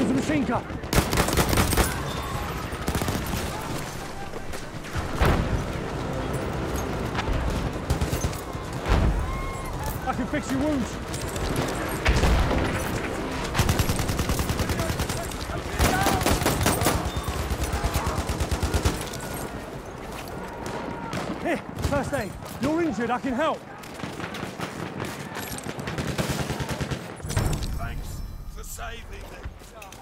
Cinca. I can fix your wounds. Here, first aid. You're injured, I can help. saving them.